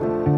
Thank